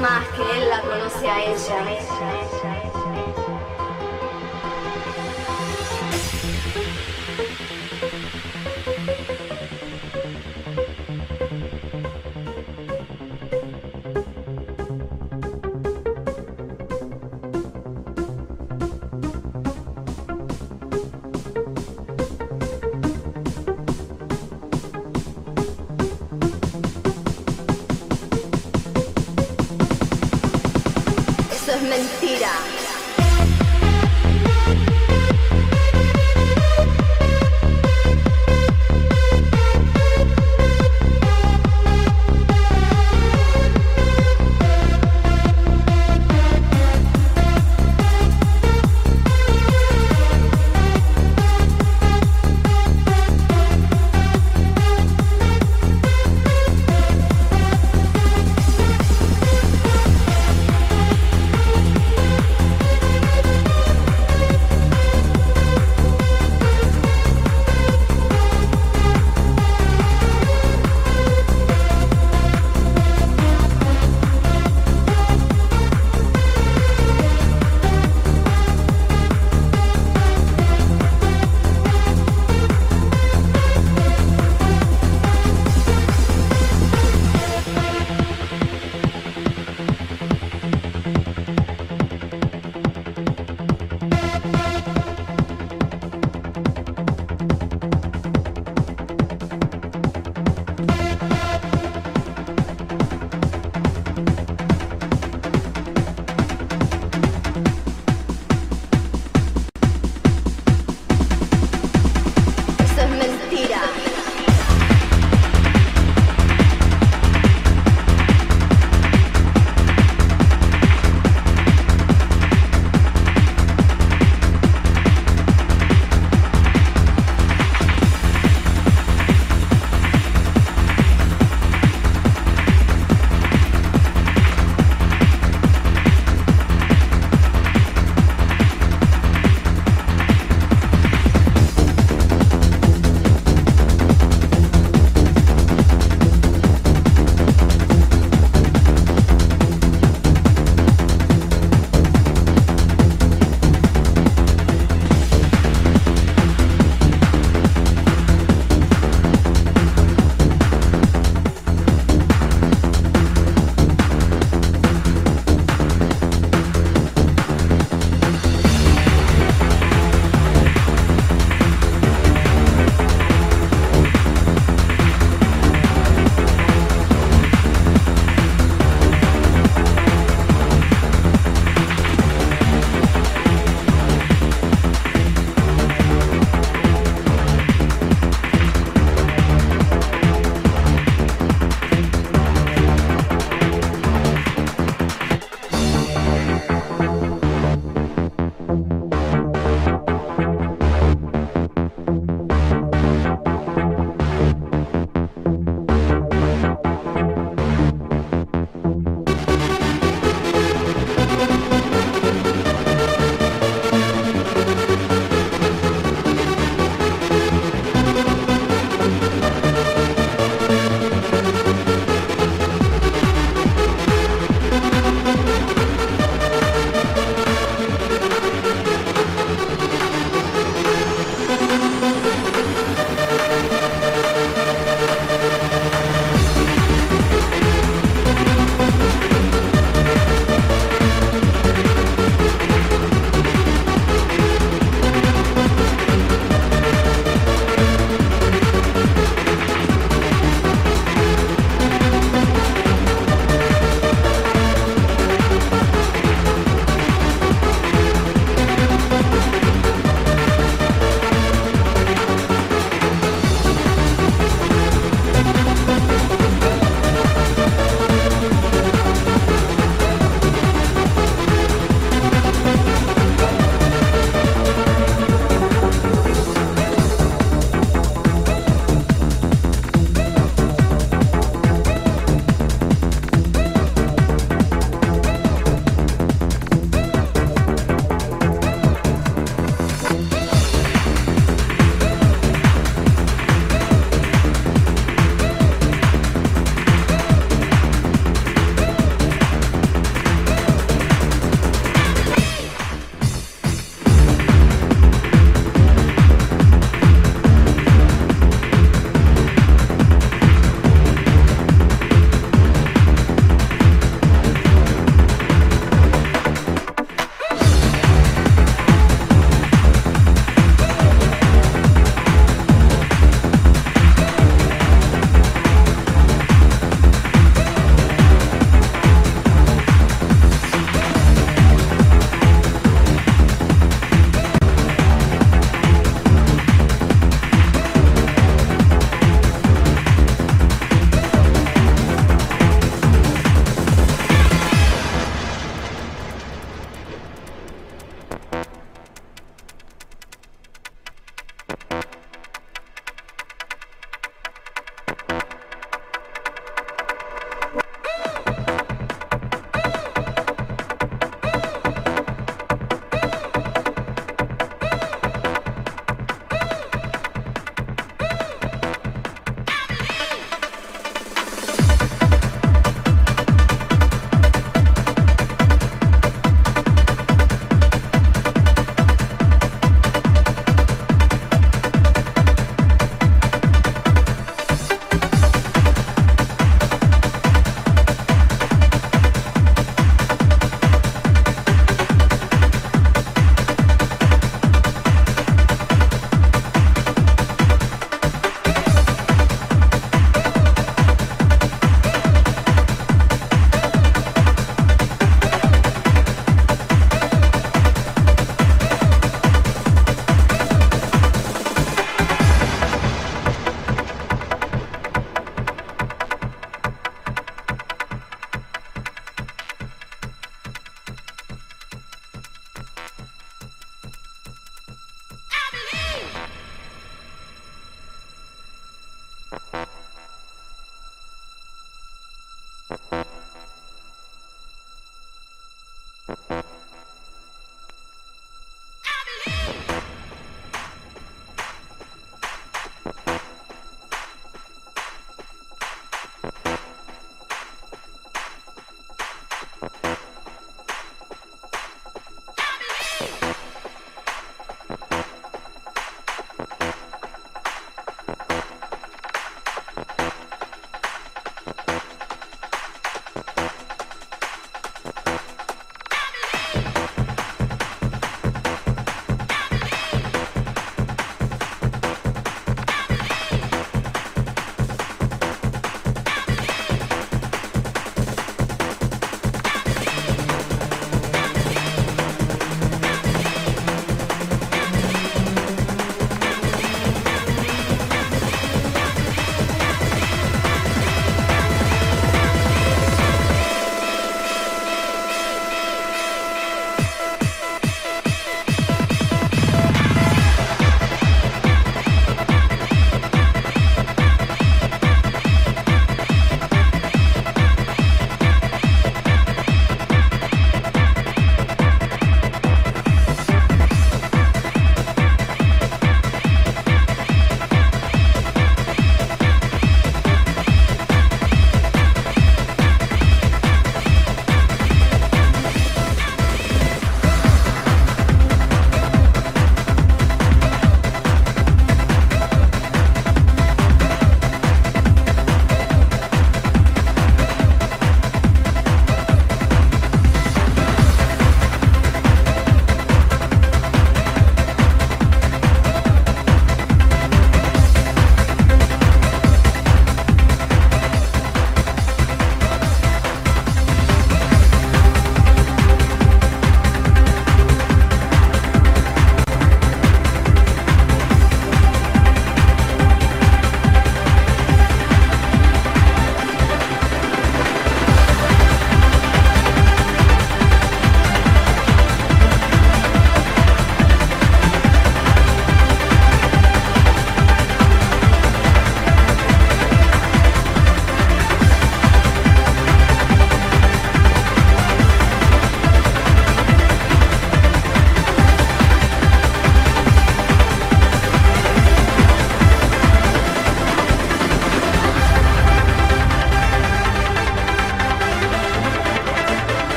más que él la conoce a ella.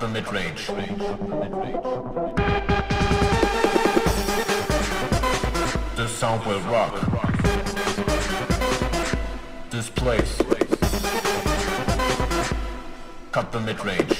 the mid-range. This sound will rock. This place. Cut the mid-range.